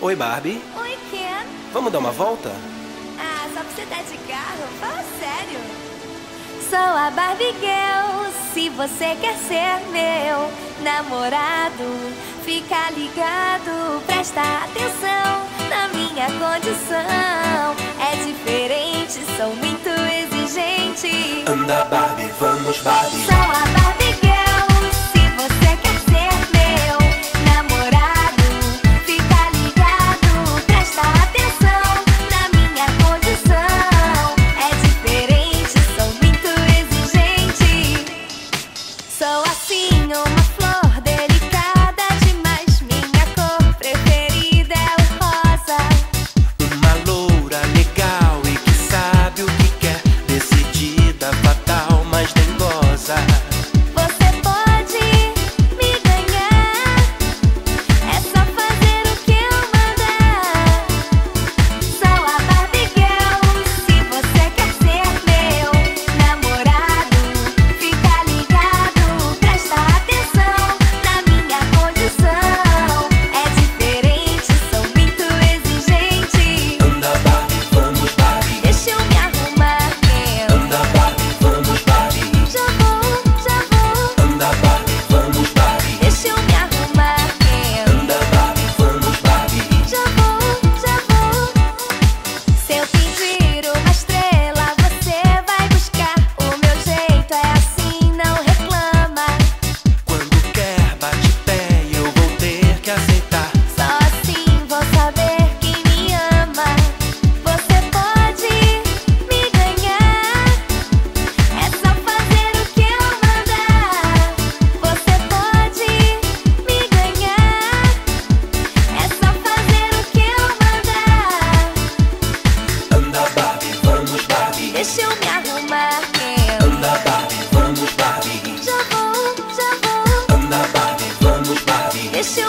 Oi, Barbie. Oi, Ken. Vamos dar uma volta? Ah, só pra você tá de carro? Fala sério. Sou a Barbie Girl, se você quer ser meu namorado, fica ligado, presta atenção na minha condição. É diferente, sou muito exigente. Anda, Barbie, vamos, Barbie. Sou a Barbie sou assim uma 修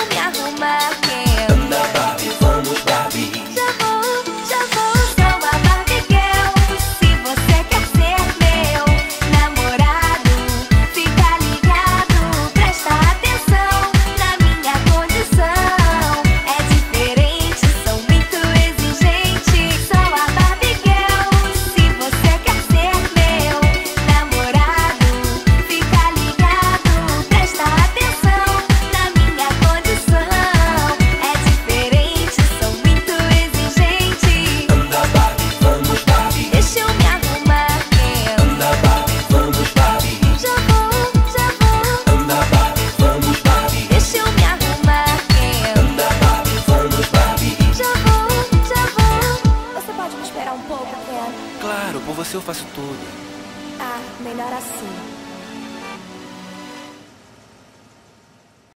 você eu faço tudo. Ah, melhor assim.